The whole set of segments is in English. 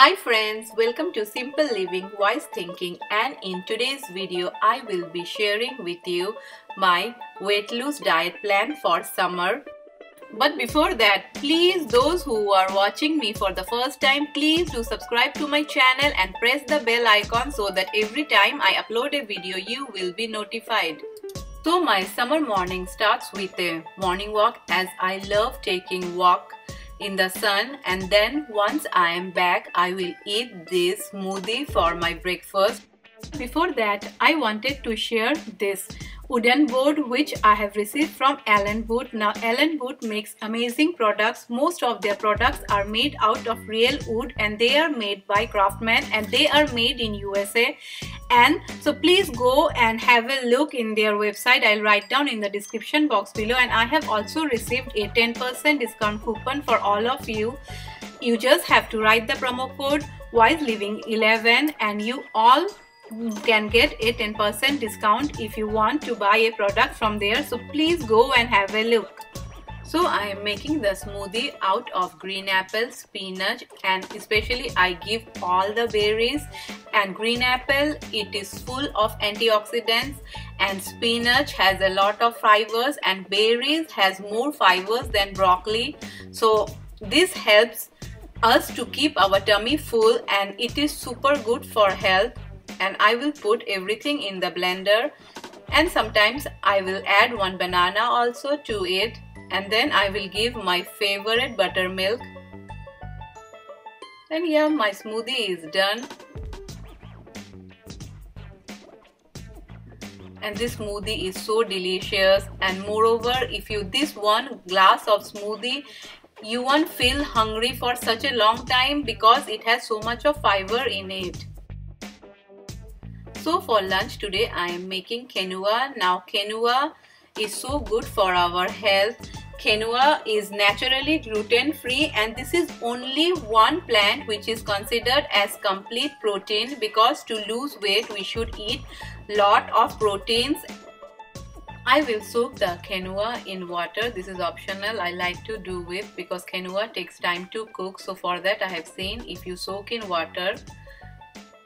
Hi friends, welcome to Simple Living Wise Thinking and in today's video I will be sharing with you my weight loss diet plan for summer. But before that, please those who are watching me for the first time, please do subscribe to my channel and press the bell icon so that every time I upload a video you will be notified. So my summer morning starts with a morning walk as I love taking walk in the sun and then once I am back I will eat this smoothie for my breakfast. Before that I wanted to share this wooden board which I have received from Allen Booth. Now Allen Booth makes amazing products. Most of their products are made out of real wood and they are made by craftsmen and they are made in USA and so please go and have a look in their website. I'll write down in the description box below. And i have also received a 10% discount coupon for all of you. You just have to write the promo code wise living 11 and you all can get a 10% discount if you want to buy a product from there. So please go and have a look so I am making the smoothie out of green apple, spinach and especially I give all the berries. And green apple it is full of antioxidants. And spinach has a lot of fibers. And berries has more fibers than broccoli. So this helps us to keep our tummy full. And it is super good for health. And I will put everything in the blender. And sometimes I will add one banana also to it and then I will give my favorite buttermilk. And yeah my smoothie is done. And this smoothie is so delicious. And moreover if you this one glass of smoothie you won't feel hungry for such a long time because it has so much of fiber in it. So for lunch today I am making quinoa. Now quinoa is so good for our health Quinoa is naturally gluten free and this is only one plant which is considered as complete protein because to lose weight we should eat lot of proteins. I will soak the quinoa in water. This is optional. I like to do with because quinoa takes time to cook. So for that I have seen if you soak in water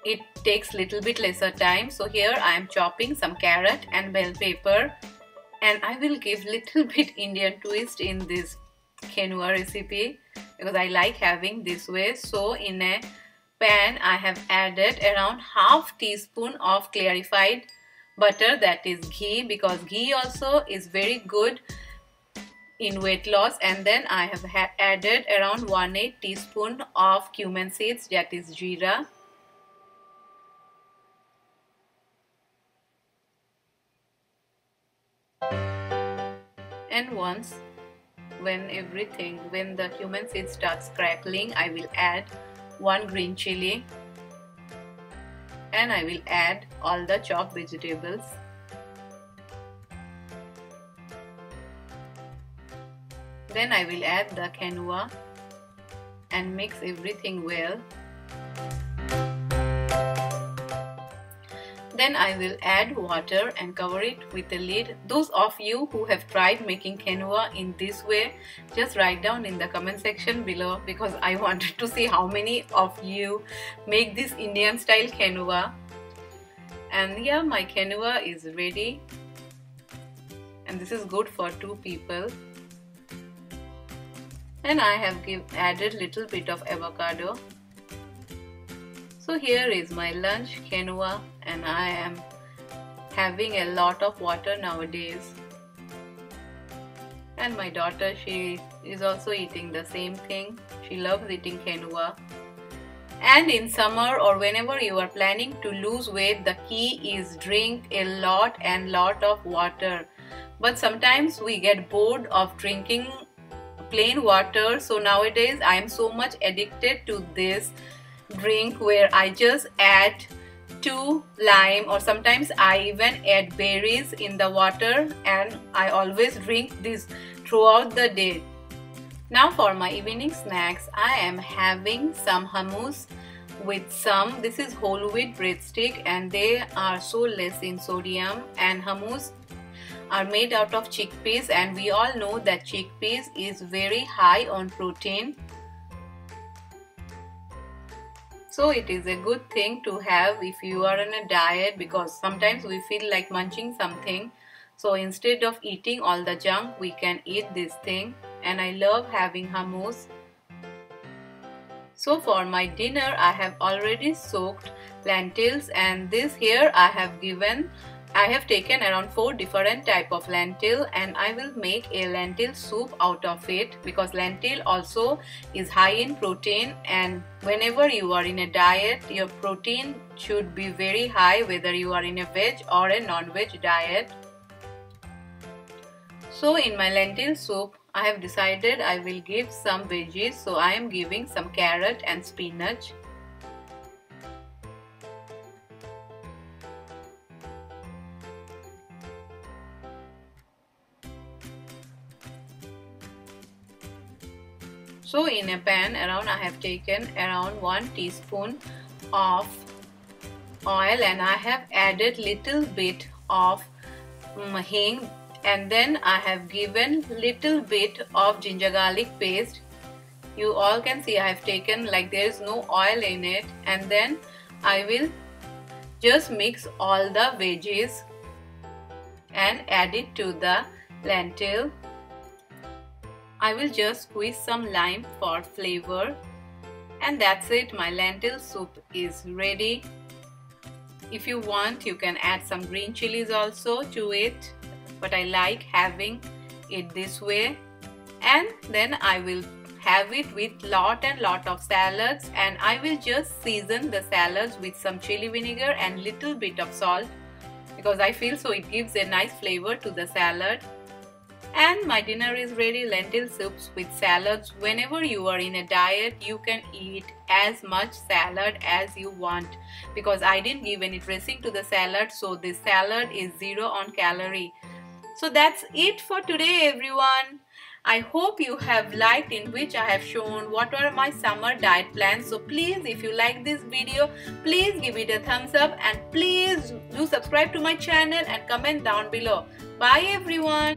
it takes little bit lesser time. So here I am chopping some carrot and bell pepper and I will give little bit Indian twist in this quinoa recipe because I like having this way. So in a pan I have added around half teaspoon of clarified butter that is ghee because ghee also is very good in weight loss. And then I have added around 1 8 teaspoon of cumin seeds that is jeera and once when everything when the cumin seed starts crackling I will add one green chili. And I will add all the chopped vegetables. Then I will add the quinoa and mix everything well Then I will add water and cover it with a lid. Those of you who have tried making quinoa in this way, just write down in the comment section below because I wanted to see how many of you make this Indian style quinoa. And yeah, my quinoa is ready. And this is good for two people. And I have give, added little bit of avocado so here is my lunch quinoa and I am having a lot of water nowadays. And my daughter, she is also eating the same thing. She loves eating quinoa. And in summer or whenever you are planning to lose weight, the key is drink a lot and lot of water. But sometimes we get bored of drinking plain water. So nowadays I am so much addicted to this drink where I just add two lime or sometimes I even add berries in the water and I always drink this throughout the day. Now for my evening snacks, I am having some hummus with some, this is whole wheat breadstick and they are so less in sodium and hummus are made out of chickpeas and we all know that chickpeas is very high on protein so it is a good thing to have if you are on a diet because sometimes we feel like munching something. So instead of eating all the junk we can eat this thing. And I love having hummus. So for my dinner I have already soaked lentils and this here I have given I have taken around 4 different type of lentil and I will make a lentil soup out of it because lentil also is high in protein and whenever you are in a diet your protein should be very high whether you are in a veg or a non-veg diet. So in my lentil soup I have decided I will give some veggies so I am giving some carrot and spinach So in a pan around I have taken around 1 teaspoon of oil and I have added little bit of mm, hing. And then I have given little bit of ginger garlic paste. You all can see I have taken like there is no oil in it. And then I will just mix all the veggies and add it to the lentil I will just squeeze some lime for flavor. And that's it. My lentil soup is ready. If you want you can add some green chilies also to it. But I like having it this way. And then I will have it with lot and lot of salads. And I will just season the salads with some chili vinegar and little bit of salt. Because I feel so it gives a nice flavor to the salad and my dinner is ready lentil soups with salads. Whenever you are in a diet, you can eat as much salad as you want because I didn't give any dressing to the salad so this salad is zero on calorie. So that's it for today everyone. I hope you have liked in which I have shown what are my summer diet plans. So please if you like this video, please give it a thumbs up and please do subscribe to my channel and comment down below. Bye everyone.